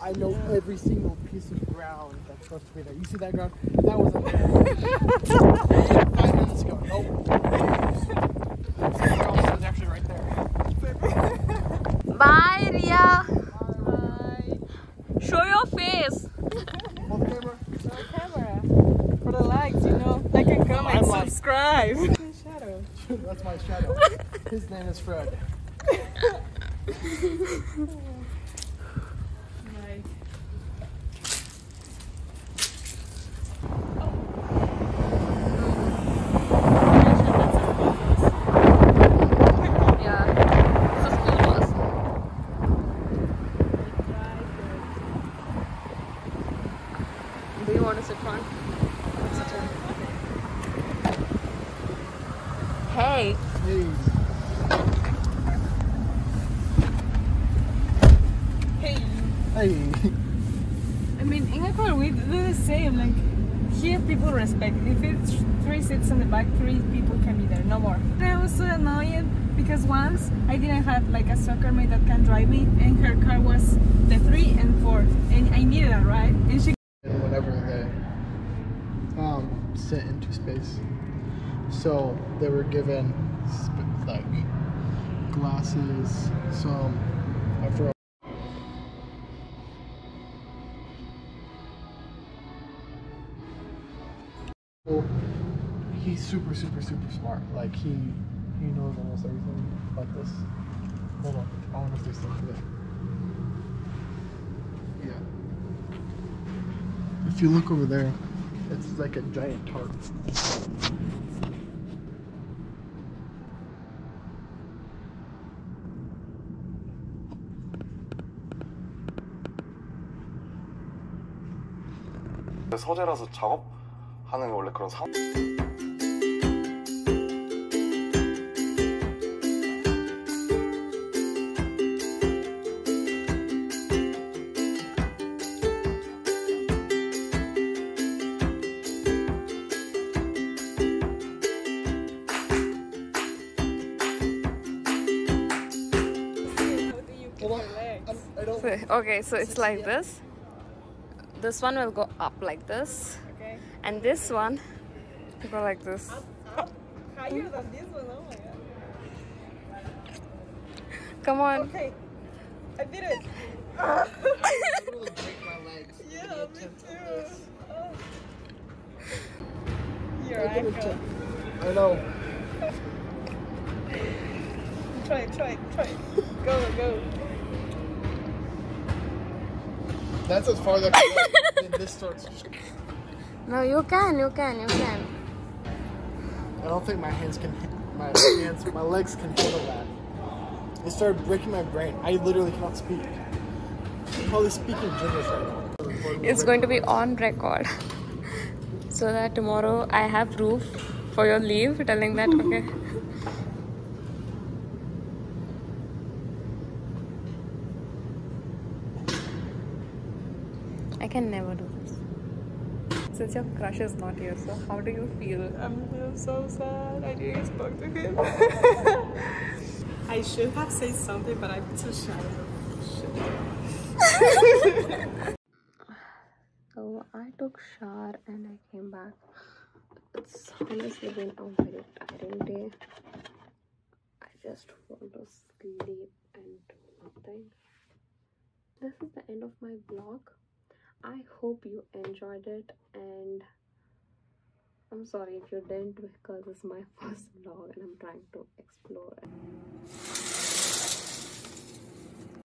I know every single piece of ground that's supposed to be there. You see that ground? That was on there. Five minutes ago. Nope. That was actually right there. Bye, Ria. Bye. Show your face. Hold the camera. Like and comment, I'm like- subscribe. Shadow. That's my shadow. His name is Fred. Like, Yeah. This is school bus. Do you want to sit front? Sit in. Hey. Hey. hey. Hey. I mean, in Ecuador we do the same. Like here, people respect. If it's three seats in the back, three people can be there, no more. I was so annoyed because once I didn't have like a soccer mate that can drive me, and her car was the three and four, and I needed a ride, and she. and whenever they um, sit into space. So they were given like glasses, some for well, he's super, super, super smart. Like he he knows almost everything about this. Hold on, I want to do something. Yeah. If you look over there, it's like a giant tart. 서재라서 작업하는 게 원래 그런 상. So, okay, so it's like this. This one will go up like this, Okay. and this one will go like this. Higher than this one. Oh my god. Come on. Okay. I did it. literally break my legs. Yeah, me too. Oh. Your I did it ankle. I know. Try it, try it, try it. Go, go. That's as far as I can go. This starts. No, you can, you can, you can. I don't think my hands can. My hands, my legs can handle that. It started breaking my brain. I literally cannot speak. I'm probably speaking gibberish right now. It's going to be on record. So that tomorrow I have proof for your leave telling that, okay. I can never do this. Since your crush is not here, so how do you feel? I'm so sad. I didn't spoke to him. I should have said something, but I'm too shy. So I took shower and I came back. It's honestly been a very tiring day. I just want to sleep and do nothing. This is the end of my vlog. I hope you enjoyed it and I'm sorry if you didn't because it's my first vlog and I'm trying to explore it.